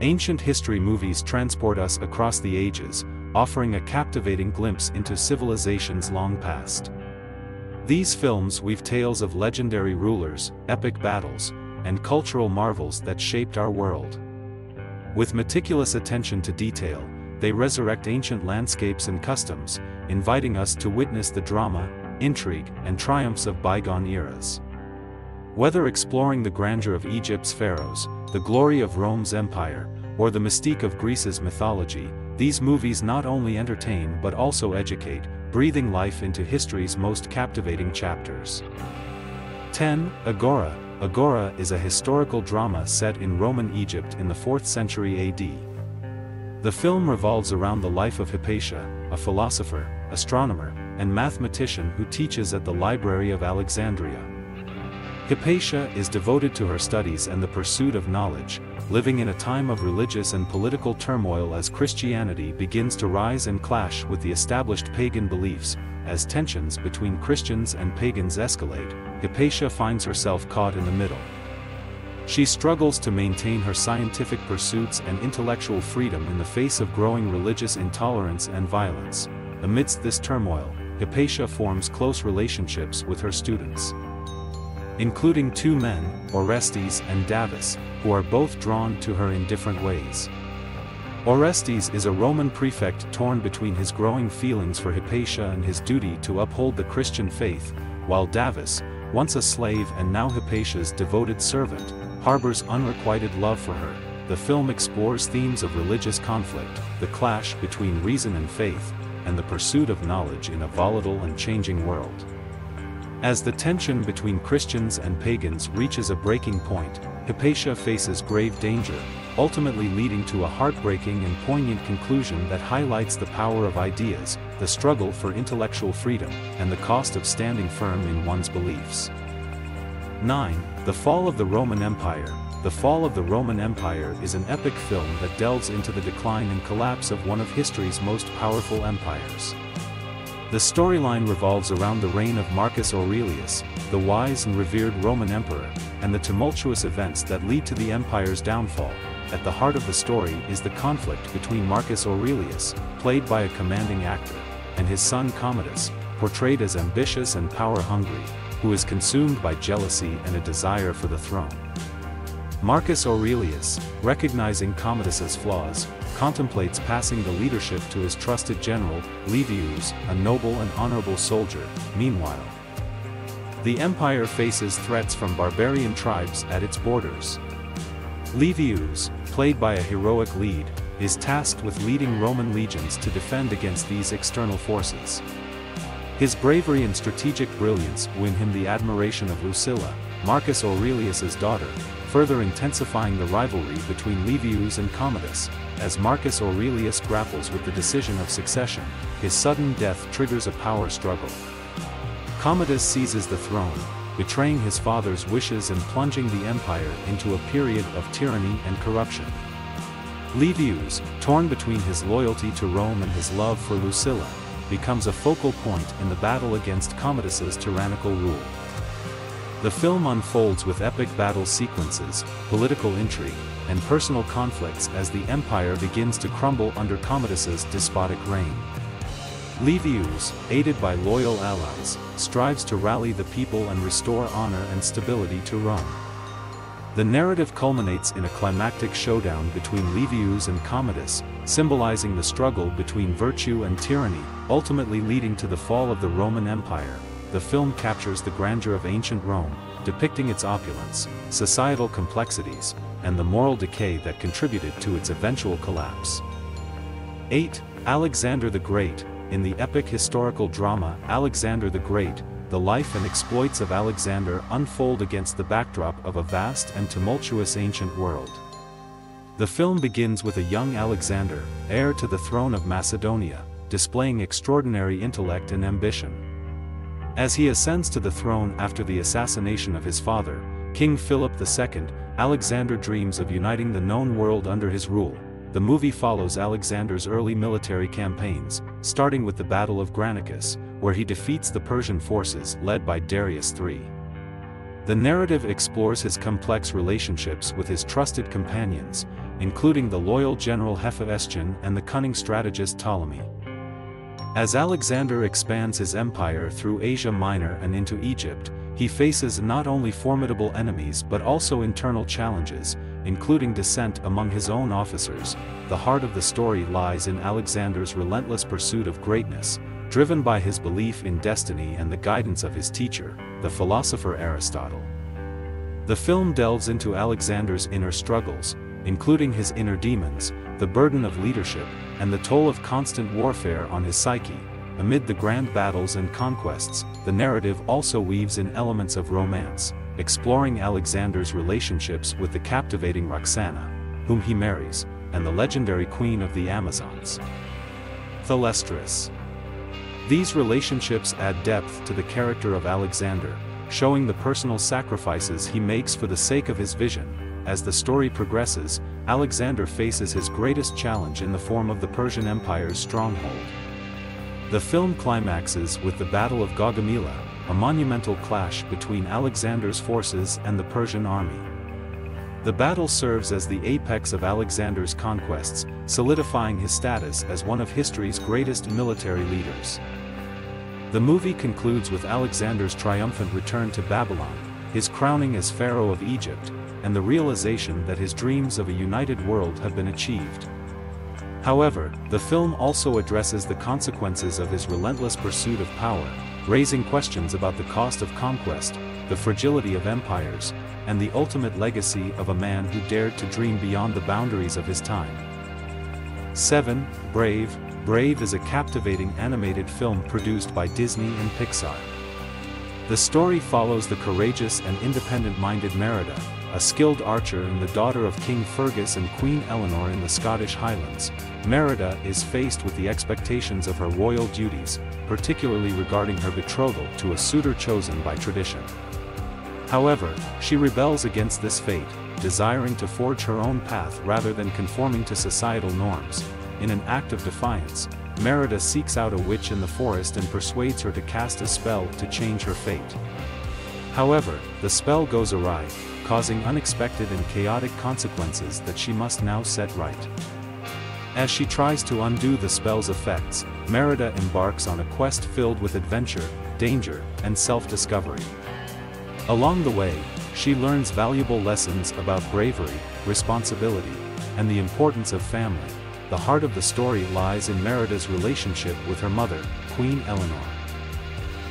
Ancient history movies transport us across the ages, offering a captivating glimpse into civilizations long past. These films weave tales of legendary rulers, epic battles, and cultural marvels that shaped our world. With meticulous attention to detail, they resurrect ancient landscapes and customs, inviting us to witness the drama, intrigue, and triumphs of bygone eras. Whether exploring the grandeur of Egypt's pharaohs, the glory of Rome's empire, or the mystique of Greece's mythology, these movies not only entertain but also educate, breathing life into history's most captivating chapters. 10. Agora Agora is a historical drama set in Roman Egypt in the 4th century AD. The film revolves around the life of Hypatia, a philosopher, astronomer, and mathematician who teaches at the Library of Alexandria. Hypatia is devoted to her studies and the pursuit of knowledge, living in a time of religious and political turmoil as Christianity begins to rise and clash with the established pagan beliefs, as tensions between Christians and pagans escalate, Hypatia finds herself caught in the middle. She struggles to maintain her scientific pursuits and intellectual freedom in the face of growing religious intolerance and violence. Amidst this turmoil, Hypatia forms close relationships with her students. Including two men, Orestes and Davus, who are both drawn to her in different ways. Orestes is a Roman prefect torn between his growing feelings for Hypatia and his duty to uphold the Christian faith, while Davus, once a slave and now Hypatia's devoted servant, harbors unrequited love for her. The film explores themes of religious conflict, the clash between reason and faith, and the pursuit of knowledge in a volatile and changing world. As the tension between Christians and pagans reaches a breaking point, Hypatia faces grave danger, ultimately leading to a heartbreaking and poignant conclusion that highlights the power of ideas, the struggle for intellectual freedom, and the cost of standing firm in one's beliefs. 9. The Fall of the Roman Empire The Fall of the Roman Empire is an epic film that delves into the decline and collapse of one of history's most powerful empires. The storyline revolves around the reign of Marcus Aurelius, the wise and revered Roman emperor, and the tumultuous events that lead to the empire's downfall. At the heart of the story is the conflict between Marcus Aurelius, played by a commanding actor, and his son Commodus, portrayed as ambitious and power-hungry, who is consumed by jealousy and a desire for the throne. Marcus Aurelius, recognizing Commodus's flaws, contemplates passing the leadership to his trusted general, Livius, a noble and honorable soldier. Meanwhile, the empire faces threats from barbarian tribes at its borders. Livius, played by a heroic lead, is tasked with leading Roman legions to defend against these external forces. His bravery and strategic brilliance win him the admiration of Lucilla, Marcus Aurelius's daughter, further intensifying the rivalry between Livius and Commodus, as Marcus Aurelius grapples with the decision of succession, his sudden death triggers a power struggle. Commodus seizes the throne, betraying his father's wishes and plunging the empire into a period of tyranny and corruption. Livius, torn between his loyalty to Rome and his love for Lucilla, becomes a focal point in the battle against Commodus's tyrannical rule. The film unfolds with epic battle sequences, political intrigue, and personal conflicts as the empire begins to crumble under Commodus's despotic reign. Livius, aided by loyal allies, strives to rally the people and restore honor and stability to Rome. The narrative culminates in a climactic showdown between Livius and Commodus, symbolizing the struggle between virtue and tyranny, ultimately leading to the fall of the Roman Empire. The film captures the grandeur of ancient Rome, depicting its opulence, societal complexities, and the moral decay that contributed to its eventual collapse. 8. Alexander the Great, in the epic historical drama Alexander the Great, the life and exploits of Alexander unfold against the backdrop of a vast and tumultuous ancient world. The film begins with a young Alexander, heir to the throne of Macedonia, displaying extraordinary intellect and ambition. As he ascends to the throne after the assassination of his father, King Philip II, Alexander dreams of uniting the known world under his rule. The movie follows Alexander's early military campaigns, starting with the Battle of Granicus, where he defeats the Persian forces led by Darius III. The narrative explores his complex relationships with his trusted companions, including the loyal general Hephaestion and the cunning strategist Ptolemy. As Alexander expands his empire through Asia Minor and into Egypt, he faces not only formidable enemies but also internal challenges, including dissent among his own officers. The heart of the story lies in Alexander's relentless pursuit of greatness, driven by his belief in destiny and the guidance of his teacher, the philosopher Aristotle. The film delves into Alexander's inner struggles, including his inner demons, the burden of leadership, and the toll of constant warfare on his psyche. Amid the grand battles and conquests, the narrative also weaves in elements of romance, exploring Alexander's relationships with the captivating Roxana, whom he marries, and the legendary queen of the Amazons. Thalestris. These relationships add depth to the character of Alexander, showing the personal sacrifices he makes for the sake of his vision, as the story progresses, Alexander faces his greatest challenge in the form of the Persian Empire's stronghold. The film climaxes with the Battle of Gaugamela, a monumental clash between Alexander's forces and the Persian army. The battle serves as the apex of Alexander's conquests, solidifying his status as one of history's greatest military leaders. The movie concludes with Alexander's triumphant return to Babylon, his crowning as Pharaoh of Egypt, and the realization that his dreams of a united world have been achieved. However, the film also addresses the consequences of his relentless pursuit of power, raising questions about the cost of conquest, the fragility of empires, and the ultimate legacy of a man who dared to dream beyond the boundaries of his time. 7. Brave Brave is a captivating animated film produced by Disney and Pixar. The story follows the courageous and independent-minded Merida, a skilled archer and the daughter of King Fergus and Queen Elinor in the Scottish Highlands, Merida is faced with the expectations of her royal duties, particularly regarding her betrothal to a suitor chosen by tradition. However, she rebels against this fate, desiring to forge her own path rather than conforming to societal norms. In an act of defiance, Merida seeks out a witch in the forest and persuades her to cast a spell to change her fate. However, the spell goes awry, causing unexpected and chaotic consequences that she must now set right. As she tries to undo the spell's effects, Merida embarks on a quest filled with adventure, danger, and self-discovery. Along the way, she learns valuable lessons about bravery, responsibility, and the importance of family. The heart of the story lies in Merida's relationship with her mother, Queen Elinor.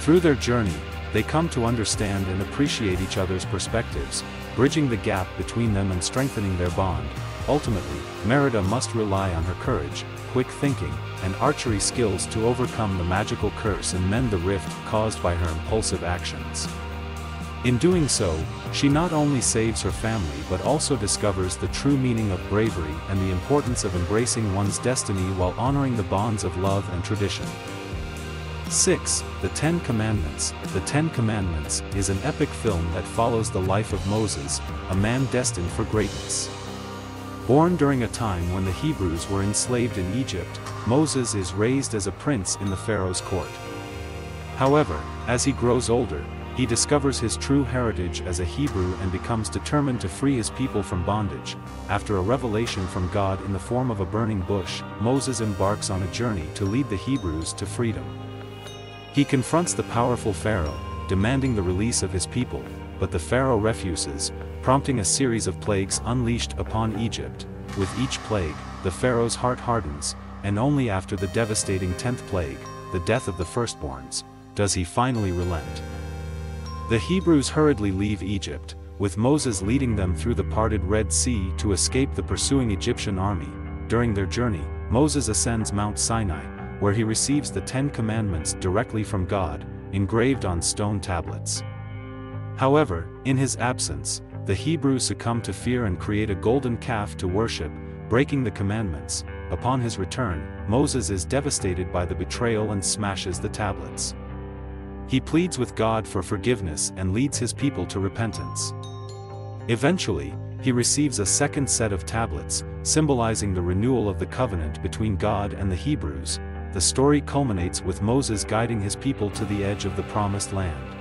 Through their journey, they come to understand and appreciate each other's perspectives, bridging the gap between them and strengthening their bond. Ultimately, Merida must rely on her courage, quick thinking, and archery skills to overcome the magical curse and mend the rift caused by her impulsive actions. In doing so, she not only saves her family but also discovers the true meaning of bravery and the importance of embracing one's destiny while honoring the bonds of love and tradition. 6. The Ten Commandments The Ten Commandments is an epic film that follows the life of Moses, a man destined for greatness. Born during a time when the Hebrews were enslaved in Egypt, Moses is raised as a prince in the Pharaoh's court. However, as he grows older, he discovers his true heritage as a Hebrew and becomes determined to free his people from bondage. After a revelation from God in the form of a burning bush, Moses embarks on a journey to lead the Hebrews to freedom. He confronts the powerful Pharaoh, demanding the release of his people, but the Pharaoh refuses, prompting a series of plagues unleashed upon Egypt. With each plague, the Pharaoh's heart hardens, and only after the devastating tenth plague, the death of the firstborns, does he finally relent. The Hebrews hurriedly leave Egypt, with Moses leading them through the parted Red Sea to escape the pursuing Egyptian army. During their journey, Moses ascends Mount Sinai, where he receives the Ten Commandments directly from God, engraved on stone tablets. However, in his absence, the Hebrews succumb to fear and create a golden calf to worship, breaking the commandments. Upon his return, Moses is devastated by the betrayal and smashes the tablets. He pleads with God for forgiveness and leads his people to repentance. Eventually, he receives a second set of tablets, symbolizing the renewal of the covenant between God and the Hebrews, the story culminates with Moses guiding his people to the edge of the promised land.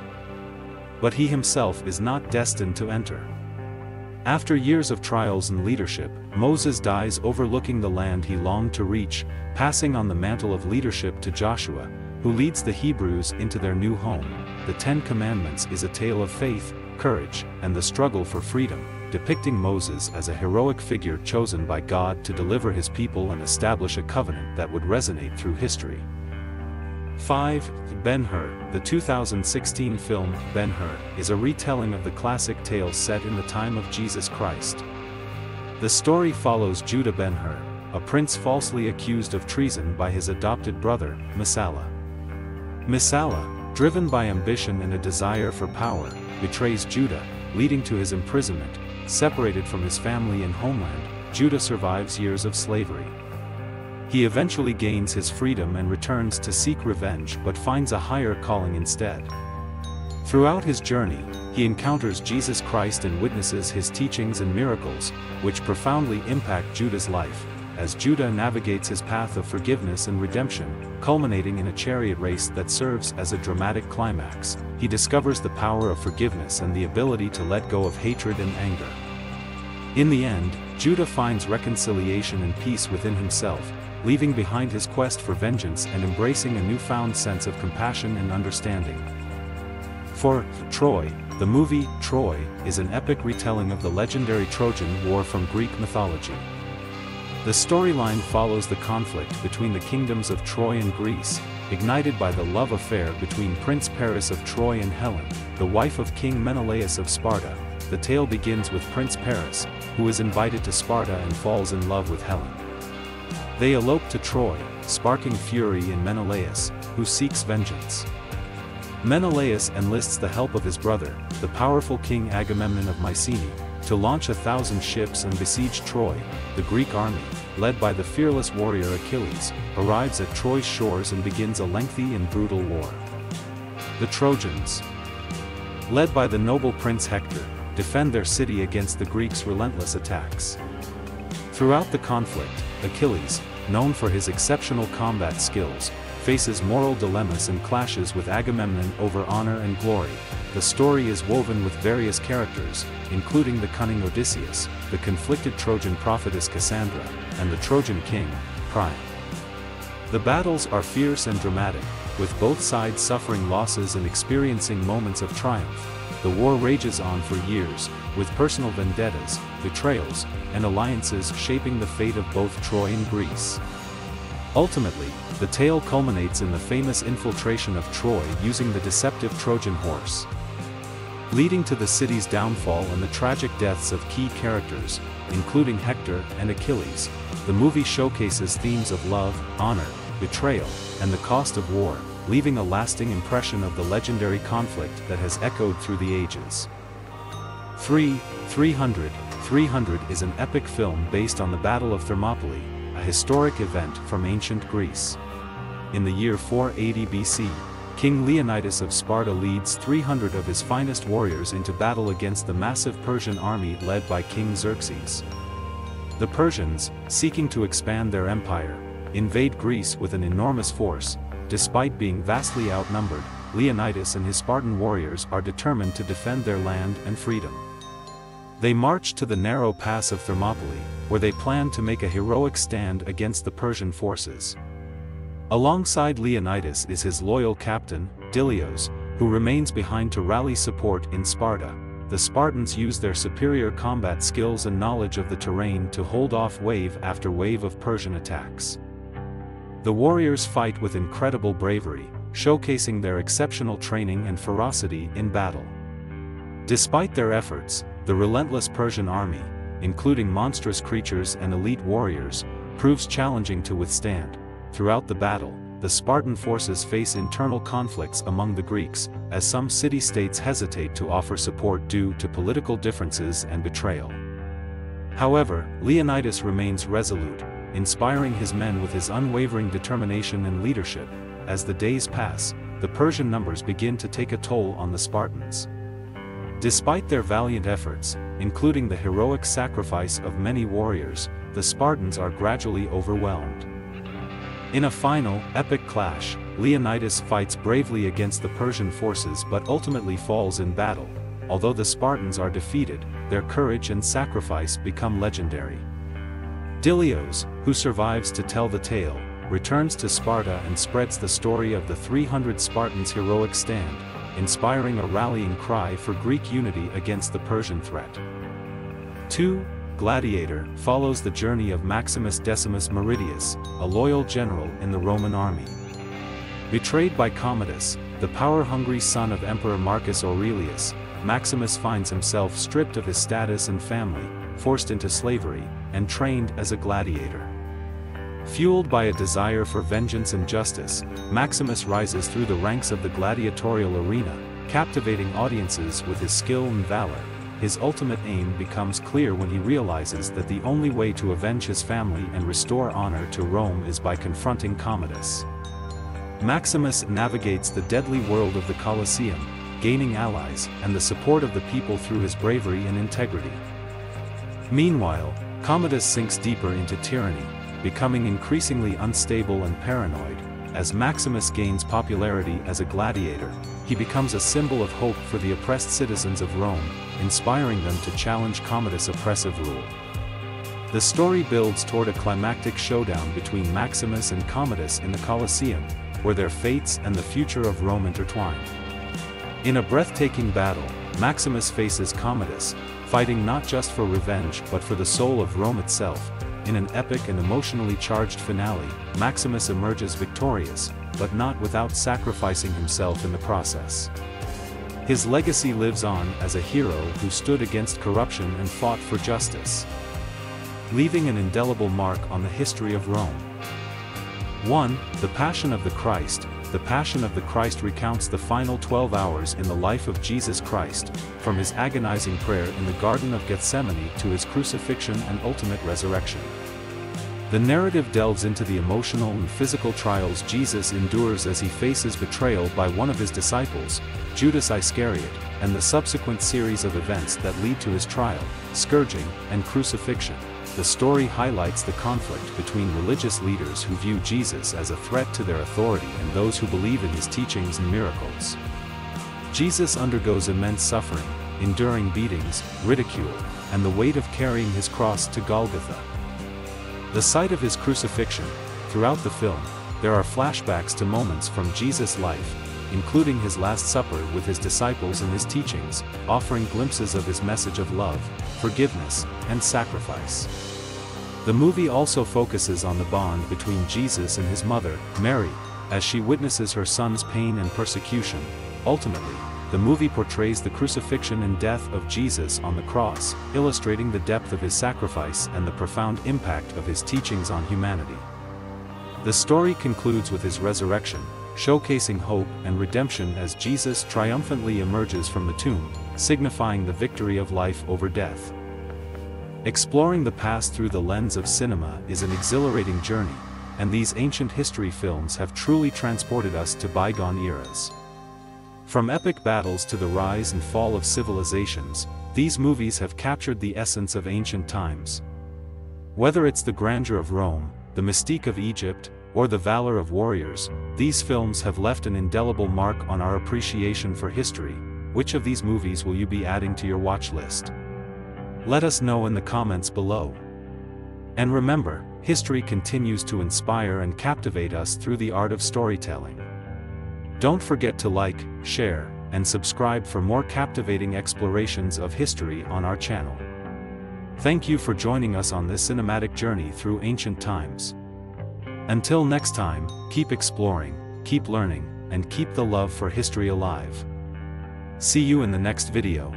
But he himself is not destined to enter. After years of trials and leadership, Moses dies overlooking the land he longed to reach, passing on the mantle of leadership to Joshua, who leads the Hebrews into their new home. The Ten Commandments is a tale of faith, courage, and the struggle for freedom, depicting Moses as a heroic figure chosen by God to deliver his people and establish a covenant that would resonate through history. 5. Ben-Hur The 2016 film, Ben-Hur, is a retelling of the classic tale set in the time of Jesus Christ. The story follows Judah Ben-Hur, a prince falsely accused of treason by his adopted brother, Messala. Messala, driven by ambition and a desire for power, betrays Judah, leading to his imprisonment. Separated from his family and homeland, Judah survives years of slavery. He eventually gains his freedom and returns to seek revenge but finds a higher calling instead. Throughout his journey, he encounters Jesus Christ and witnesses his teachings and miracles, which profoundly impact Judah's life, as Judah navigates his path of forgiveness and redemption, culminating in a chariot race that serves as a dramatic climax, he discovers the power of forgiveness and the ability to let go of hatred and anger. In the end, Judah finds reconciliation and peace within himself, leaving behind his quest for vengeance and embracing a newfound sense of compassion and understanding. For Troy, the movie Troy is an epic retelling of the legendary Trojan War from Greek mythology. The storyline follows the conflict between the kingdoms of Troy and Greece, ignited by the love affair between Prince Paris of Troy and Helen, the wife of King Menelaus of Sparta. The tale begins with Prince Paris, who is invited to Sparta and falls in love with Helen. They elope to Troy, sparking fury in Menelaus, who seeks vengeance. Menelaus enlists the help of his brother, the powerful king Agamemnon of Mycenae, to launch a thousand ships and besiege Troy, the Greek army, led by the fearless warrior Achilles, arrives at Troy's shores and begins a lengthy and brutal war. The Trojans, led by the noble prince Hector, defend their city against the Greeks' relentless attacks. Throughout the conflict, Achilles, known for his exceptional combat skills, faces moral dilemmas and clashes with Agamemnon over honor and glory. The story is woven with various characters, including the cunning Odysseus, the conflicted Trojan prophetess Cassandra, and the Trojan king, Priam. The battles are fierce and dramatic, with both sides suffering losses and experiencing moments of triumph. The war rages on for years, with personal vendettas, betrayals, and alliances shaping the fate of both Troy and Greece. Ultimately, the tale culminates in the famous infiltration of Troy using the deceptive Trojan horse. Leading to the city's downfall and the tragic deaths of key characters, including Hector and Achilles, the movie showcases themes of love, honor, betrayal, and the cost of war, leaving a lasting impression of the legendary conflict that has echoed through the ages. 3. 300 300 is an epic film based on the Battle of Thermopylae, a historic event from ancient Greece. In the year 480 BC, King Leonidas of Sparta leads 300 of his finest warriors into battle against the massive Persian army led by King Xerxes. The Persians, seeking to expand their empire, invade Greece with an enormous force, despite being vastly outnumbered, Leonidas and his Spartan warriors are determined to defend their land and freedom. They march to the narrow pass of Thermopylae, where they plan to make a heroic stand against the Persian forces. Alongside Leonidas is his loyal captain, Dilios, who remains behind to rally support in Sparta. The Spartans use their superior combat skills and knowledge of the terrain to hold off wave after wave of Persian attacks. The warriors fight with incredible bravery, showcasing their exceptional training and ferocity in battle. Despite their efforts, the relentless Persian army, including monstrous creatures and elite warriors, proves challenging to withstand. Throughout the battle, the Spartan forces face internal conflicts among the Greeks, as some city-states hesitate to offer support due to political differences and betrayal. However, Leonidas remains resolute, inspiring his men with his unwavering determination and leadership. As the days pass, the Persian numbers begin to take a toll on the Spartans. Despite their valiant efforts, including the heroic sacrifice of many warriors, the Spartans are gradually overwhelmed. In a final, epic clash, Leonidas fights bravely against the Persian forces but ultimately falls in battle, although the Spartans are defeated, their courage and sacrifice become legendary. Dilios, who survives to tell the tale, returns to Sparta and spreads the story of the 300 Spartans' heroic stand, inspiring a rallying cry for Greek unity against the Persian threat. 2. Gladiator follows the journey of Maximus Decimus Meridius, a loyal general in the Roman army. Betrayed by Commodus, the power-hungry son of Emperor Marcus Aurelius, Maximus finds himself stripped of his status and family, forced into slavery, and trained as a gladiator. Fueled by a desire for vengeance and justice, Maximus rises through the ranks of the gladiatorial arena, captivating audiences with his skill and valor. His ultimate aim becomes clear when he realizes that the only way to avenge his family and restore honor to Rome is by confronting Commodus. Maximus navigates the deadly world of the Colosseum, gaining allies and the support of the people through his bravery and integrity. Meanwhile, Commodus sinks deeper into tyranny, becoming increasingly unstable and paranoid, as Maximus gains popularity as a gladiator, he becomes a symbol of hope for the oppressed citizens of Rome, inspiring them to challenge Commodus' oppressive rule. The story builds toward a climactic showdown between Maximus and Commodus in the Colosseum, where their fates and the future of Rome intertwine. In a breathtaking battle, Maximus faces Commodus, fighting not just for revenge but for the soul of Rome itself, in an epic and emotionally charged finale, Maximus emerges victorious, but not without sacrificing himself in the process. His legacy lives on as a hero who stood against corruption and fought for justice. Leaving an indelible mark on the history of Rome. 1. The Passion of the Christ, the Passion of the Christ recounts the final 12 hours in the life of Jesus Christ, from his agonizing prayer in the Garden of Gethsemane to his crucifixion and ultimate resurrection. The narrative delves into the emotional and physical trials Jesus endures as he faces betrayal by one of his disciples, Judas Iscariot, and the subsequent series of events that lead to his trial, scourging, and crucifixion the story highlights the conflict between religious leaders who view Jesus as a threat to their authority and those who believe in his teachings and miracles. Jesus undergoes immense suffering, enduring beatings, ridicule, and the weight of carrying his cross to Golgotha. The site of his crucifixion, throughout the film, there are flashbacks to moments from Jesus' life, including his Last Supper with his disciples and his teachings, offering glimpses of his message of love, forgiveness, and sacrifice. The movie also focuses on the bond between Jesus and his mother, Mary, as she witnesses her son's pain and persecution. Ultimately, the movie portrays the crucifixion and death of Jesus on the cross, illustrating the depth of his sacrifice and the profound impact of his teachings on humanity. The story concludes with his resurrection, showcasing hope and redemption as Jesus triumphantly emerges from the tomb, signifying the victory of life over death. Exploring the past through the lens of cinema is an exhilarating journey, and these ancient history films have truly transported us to bygone eras. From epic battles to the rise and fall of civilizations, these movies have captured the essence of ancient times. Whether it's the grandeur of Rome, the mystique of Egypt, or the valor of warriors, these films have left an indelible mark on our appreciation for history. Which of these movies will you be adding to your watch list? Let us know in the comments below. And remember, history continues to inspire and captivate us through the art of storytelling. Don't forget to like, share, and subscribe for more captivating explorations of history on our channel. Thank you for joining us on this cinematic journey through ancient times. Until next time, keep exploring, keep learning, and keep the love for history alive. See you in the next video.